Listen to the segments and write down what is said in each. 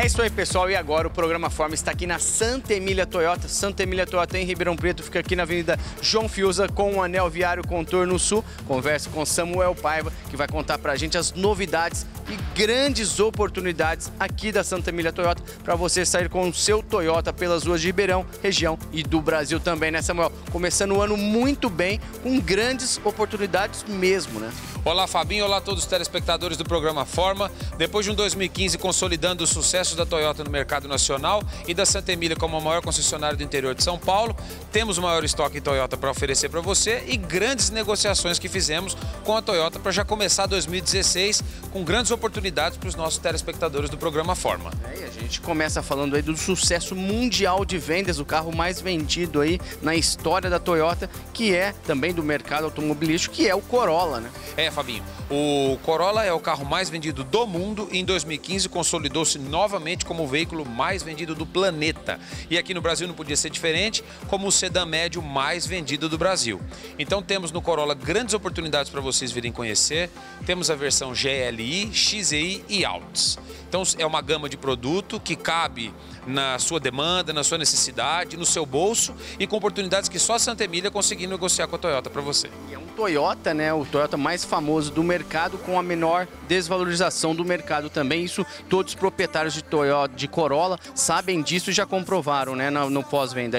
É isso aí, pessoal. E agora o programa Forma está aqui na Santa Emília Toyota. Santa Emília Toyota em Ribeirão Preto, fica aqui na Avenida João Fiuza com o Anel Viário Contorno Sul. Converso com Samuel Paiva, que vai contar pra gente as novidades e grandes oportunidades aqui da Santa Emília Toyota para você sair com o seu Toyota pelas ruas de Ribeirão, região e do Brasil também, né, Samuel? Começando o ano muito bem, com grandes oportunidades mesmo, né? Olá, Fabinho. Olá a todos os telespectadores do programa Forma. Depois de um 2015 consolidando o sucesso da Toyota no mercado nacional e da Santa Emília como a maior concessionária do interior de São Paulo, temos o maior estoque Toyota para oferecer para você e grandes negociações que fizemos com a Toyota para já começar 2016 com grandes oportunidades para os nossos telespectadores do programa Forma. É, e a gente começa falando aí do sucesso mundial de vendas, o carro mais vendido aí na história da Toyota, que é também do mercado automobilístico, que é o Corolla, né? É, Fabinho. O Corolla é o carro mais vendido do mundo e em 2015 consolidou-se novamente como o veículo mais vendido do planeta. E aqui no Brasil não podia ser diferente, como o sedã médio mais vendido do Brasil. Então temos no Corolla grandes oportunidades para vocês virem conhecer. Temos a versão GLI, XEI e Alts. Então é uma gama de produto que cabe na sua demanda, na sua necessidade, no seu bolso e com oportunidades que só a Santa Emília conseguiu negociar com a Toyota para você. E é um Toyota, né? O Toyota mais famoso do mercado com a menor desvalorização do mercado também. Isso todos os proprietários de Toyota, de Corolla, sabem disso e já comprovaram, né? No, no pós-venda.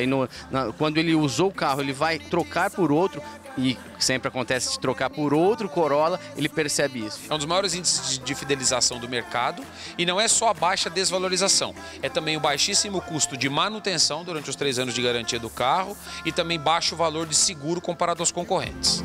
Quando ele usou o carro, ele vai trocar por outro e sempre acontece de trocar por outro Corolla, ele percebe isso. É um dos maiores índices de fidelização do mercado e não é só a baixa desvalorização, é também o baixíssimo custo de manutenção durante os três anos de garantia do carro e também baixo valor de seguro comparado aos concorrentes.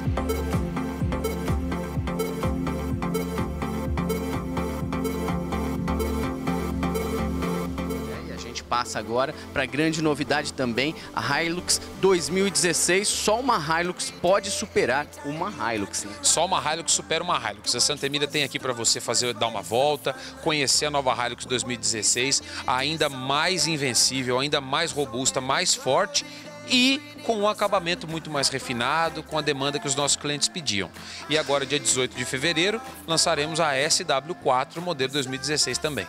Passa agora para a grande novidade também, a Hilux 2016. Só uma Hilux pode superar uma Hilux. Né? Só uma Hilux supera uma Hilux. A Santa Emília tem aqui para você fazer dar uma volta, conhecer a nova Hilux 2016, ainda mais invencível, ainda mais robusta, mais forte e com um acabamento muito mais refinado, com a demanda que os nossos clientes pediam. E agora, dia 18 de fevereiro, lançaremos a SW4 modelo 2016 também.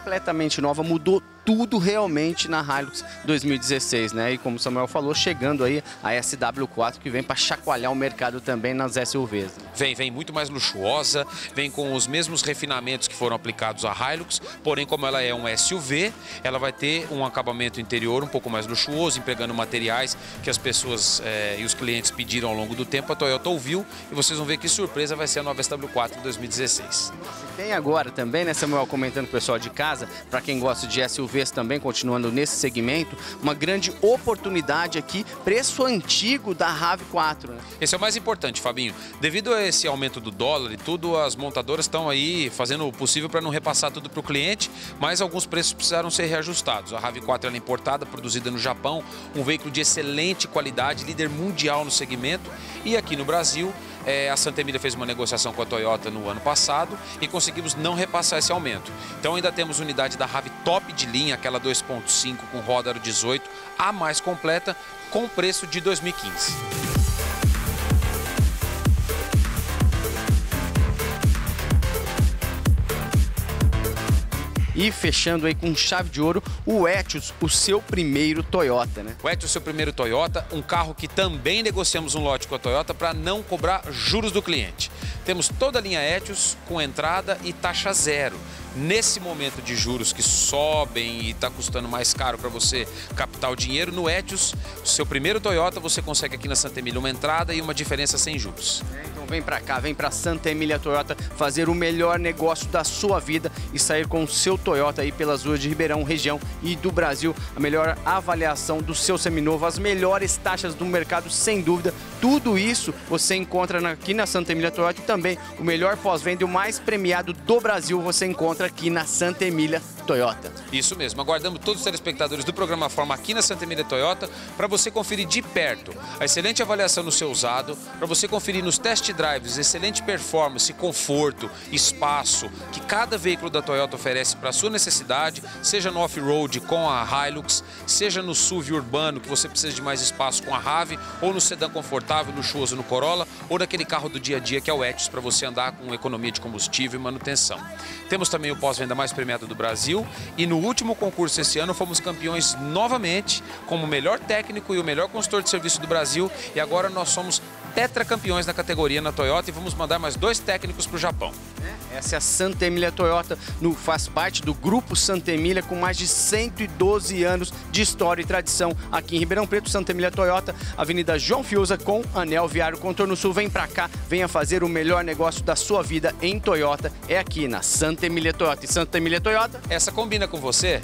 Completamente nova, mudou tudo realmente na Hilux 2016, né? E como o Samuel falou, chegando aí a SW4 que vem para chacoalhar o mercado também nas SUVs. Né? Vem, vem muito mais luxuosa, vem com os mesmos refinamentos que foram aplicados à Hilux, porém como ela é um SUV, ela vai ter um acabamento interior um pouco mais luxuoso, empregando materiais que as pessoas é, e os clientes pediram ao longo do tempo. A Toyota ouviu e vocês vão ver que surpresa vai ser a nova SW4 2016. Tem agora também, né, Samuel, comentando com o pessoal de casa, para quem gosta de SUV vez também, continuando nesse segmento, uma grande oportunidade aqui, preço antigo da RAV4. Né? Esse é o mais importante, Fabinho. Devido a esse aumento do dólar e tudo, as montadoras estão aí fazendo o possível para não repassar tudo para o cliente, mas alguns preços precisaram ser reajustados. A RAV4 é importada, produzida no Japão, um veículo de excelente qualidade, líder mundial no segmento, e aqui no Brasil é, a Santa Emília fez uma negociação com a Toyota no ano passado e conseguimos não repassar esse aumento. Então ainda temos unidade da RAV top de linha, aquela 2.5 com roda 18, a mais completa, com preço de 2015. E fechando aí com chave de ouro, o Etios, o seu primeiro Toyota, né? O Etios, seu primeiro Toyota, um carro que também negociamos um lote com a Toyota para não cobrar juros do cliente. Temos toda a linha Etios com entrada e taxa zero. Nesse momento de juros que sobem e está custando mais caro para você captar o dinheiro, no Etios, seu primeiro Toyota, você consegue aqui na Santa Emília uma entrada e uma diferença sem juros. É, então vem para cá, vem para Santa Emília Toyota fazer o melhor negócio da sua vida e sair com o seu Toyota aí pelas ruas de Ribeirão, região e do Brasil. A melhor avaliação do seu seminovo, as melhores taxas do mercado, sem dúvida. Tudo isso você encontra aqui na Santa Emília Toyota e também o melhor pós-venda e o mais premiado do Brasil você encontra encontra aqui na Santa Emília Toyota. Isso mesmo, aguardamos todos os telespectadores do programa Forma aqui na Santa Emília Toyota para você conferir de perto a excelente avaliação no seu usado, para você conferir nos test drives excelente performance, conforto, espaço que cada veículo da Toyota oferece para sua necessidade, seja no off-road com a Hilux, seja no SUV urbano que você precisa de mais espaço com a Rave, ou no sedã confortável, luxuoso no Corolla, ou naquele carro do dia a dia que é o Etios para você andar com economia de combustível e manutenção. Temos também o pós-venda mais premiado do Brasil. E no último concurso esse ano fomos campeões novamente, como o melhor técnico e o melhor consultor de serviço do Brasil. E agora nós somos tetracampeões na categoria na Toyota e vamos mandar mais dois técnicos para o Japão. Essa é a Santa Emília Toyota, no, faz parte do Grupo Santa Emília, com mais de 112 anos de história e tradição aqui em Ribeirão Preto. Santa Emília Toyota, Avenida João Fiuza, com Anel Viário Contorno Sul. Vem pra cá, venha fazer o melhor negócio da sua vida em Toyota. É aqui na Santa Emília Toyota. E Santa Emília Toyota... Essa combina com você?